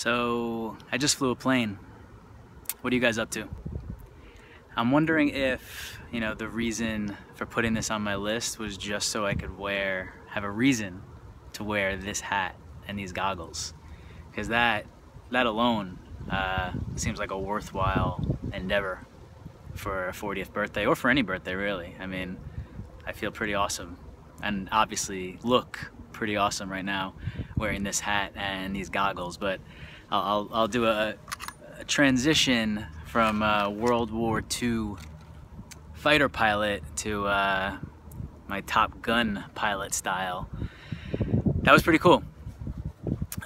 So I just flew a plane. What are you guys up to? I'm wondering if, you know, the reason for putting this on my list was just so I could wear, have a reason to wear this hat and these goggles. Because that, that alone uh, seems like a worthwhile endeavor for a 40th birthday or for any birthday really. I mean, I feel pretty awesome and obviously look pretty awesome right now wearing this hat and these goggles, but I'll, I'll, I'll do a, a, transition from uh, World War II fighter pilot to uh, my Top Gun pilot style. That was pretty cool.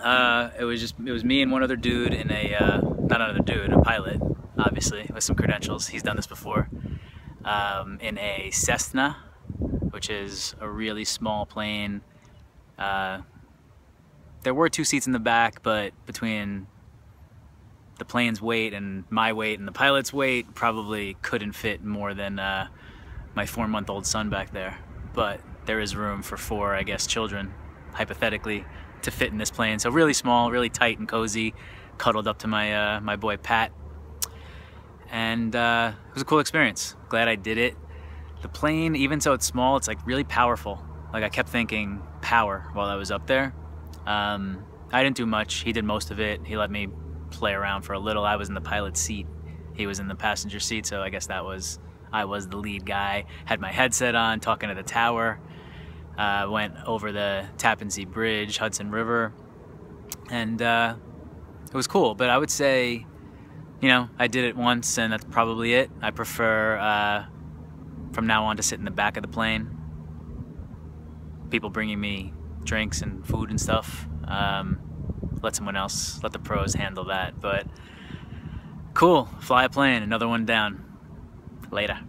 Uh, it was just, it was me and one other dude in a, uh, not another dude, a pilot, obviously, with some credentials. He's done this before. Um, in a Cessna, which is a really small plane. Uh, there were two seats in the back, but between the plane's weight and my weight and the pilot's weight, probably couldn't fit more than uh, my four-month-old son back there. But there is room for four, I guess, children, hypothetically, to fit in this plane. So really small, really tight and cozy, cuddled up to my uh, my boy Pat. And uh, it was a cool experience. Glad I did it. The plane, even so it's small, it's like really powerful. Like I kept thinking power while I was up there. Um, I didn't do much. He did most of it. He let me play around for a little. I was in the pilot's seat. He was in the passenger seat, so I guess that was I was the lead guy. Had my headset on, talking to the tower. Uh, went over the Tappan Zee Bridge, Hudson River, and uh, it was cool. But I would say, you know, I did it once, and that's probably it. I prefer uh, from now on to sit in the back of the plane. People bringing me drinks and food and stuff. Um, let someone else, let the pros handle that. But cool, fly a plane, another one down. Later.